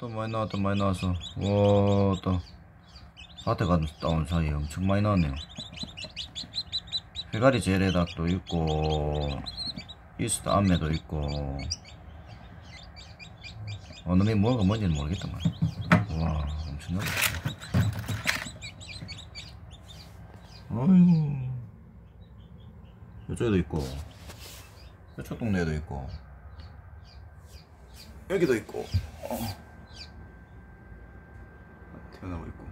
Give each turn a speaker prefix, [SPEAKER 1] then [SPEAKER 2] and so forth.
[SPEAKER 1] 또 많이 나왔다 많이 나왔어. 와또. 밭에 갔다 온 사이에 엄청 많이 나왔네요. 회가리 재래닭도 있고 이스트 암매도 있고. 어느 놈이 뭐가 뭔지는 모르겠다만. 와 엄청나다 아이고 이쪽에도 있고 이쪽 동네에도 있고 여기도 있고. 어. 태어나고 있고.